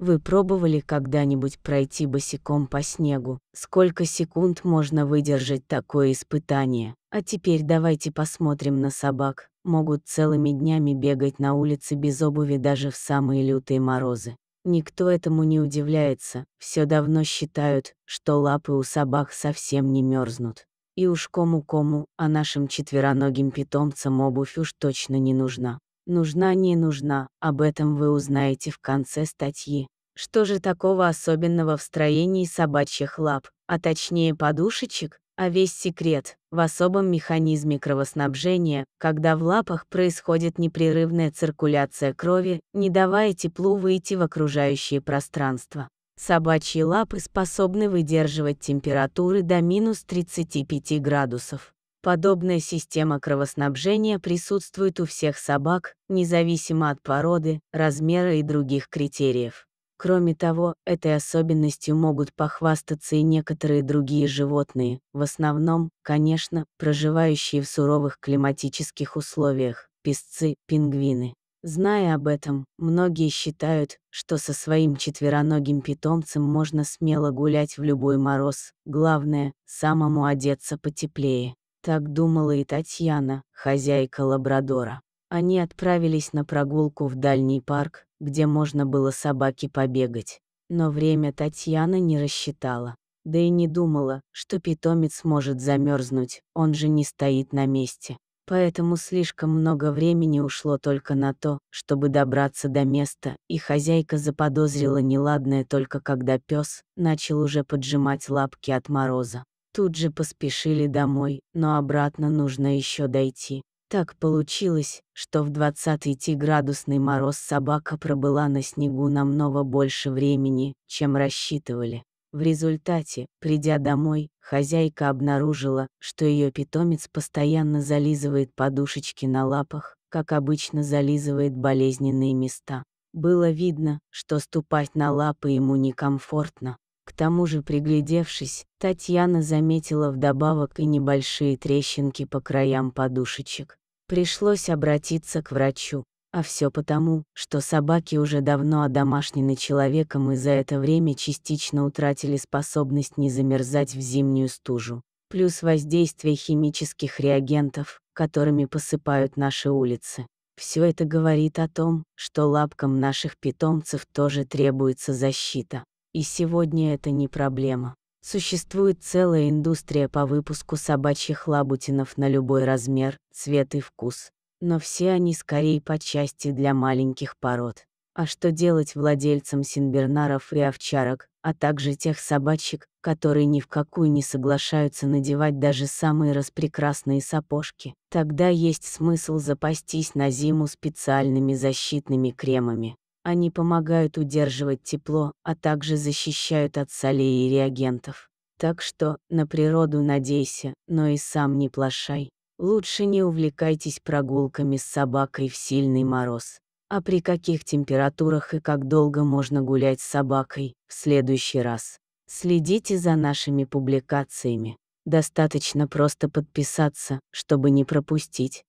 Вы пробовали когда-нибудь пройти босиком по снегу? Сколько секунд можно выдержать такое испытание? А теперь давайте посмотрим на собак. Могут целыми днями бегать на улице без обуви даже в самые лютые морозы. Никто этому не удивляется, все давно считают, что лапы у собак совсем не мерзнут. И уж кому-кому, а нашим четвероногим питомцам обувь уж точно не нужна. Нужна не нужна, об этом вы узнаете в конце статьи. Что же такого особенного в строении собачьих лап, а точнее подушечек? А весь секрет в особом механизме кровоснабжения, когда в лапах происходит непрерывная циркуляция крови, не давая теплу выйти в окружающее пространство. Собачьи лапы способны выдерживать температуры до минус 35 градусов. Подобная система кровоснабжения присутствует у всех собак, независимо от породы, размера и других критериев. Кроме того, этой особенностью могут похвастаться и некоторые другие животные, в основном, конечно, проживающие в суровых климатических условиях, песцы, пингвины. Зная об этом, многие считают, что со своим четвероногим питомцем можно смело гулять в любой мороз, главное, самому одеться потеплее. Так думала и Татьяна, хозяйка лабрадора. Они отправились на прогулку в дальний парк, где можно было собаке побегать. Но время Татьяна не рассчитала. Да и не думала, что питомец может замерзнуть, он же не стоит на месте. Поэтому слишком много времени ушло только на то, чтобы добраться до места, и хозяйка заподозрила неладное только когда пес начал уже поджимать лапки от мороза. Тут же поспешили домой, но обратно нужно еще дойти. Так получилось, что в 20-градусный мороз собака пробыла на снегу намного больше времени, чем рассчитывали. В результате, придя домой, хозяйка обнаружила, что ее питомец постоянно зализывает подушечки на лапах, как обычно зализывает болезненные места. Было видно, что ступать на лапы ему некомфортно. К тому же, приглядевшись, Татьяна заметила вдобавок и небольшие трещинки по краям подушечек. Пришлось обратиться к врачу. А все потому, что собаки уже давно одомашнены человеком и за это время частично утратили способность не замерзать в зимнюю стужу. Плюс воздействие химических реагентов, которыми посыпают наши улицы. Все это говорит о том, что лапкам наших питомцев тоже требуется защита. И сегодня это не проблема. Существует целая индустрия по выпуску собачьих лабутинов на любой размер, цвет и вкус. Но все они скорее по части для маленьких пород. А что делать владельцам синбернаров и овчарок, а также тех собачек, которые ни в какую не соглашаются надевать даже самые распрекрасные сапожки? Тогда есть смысл запастись на зиму специальными защитными кремами. Они помогают удерживать тепло, а также защищают от солей и реагентов. Так что на природу надейся, но и сам не плашай. Лучше не увлекайтесь прогулками с собакой в сильный мороз. А при каких температурах и как долго можно гулять с собакой в следующий раз? Следите за нашими публикациями. Достаточно просто подписаться, чтобы не пропустить.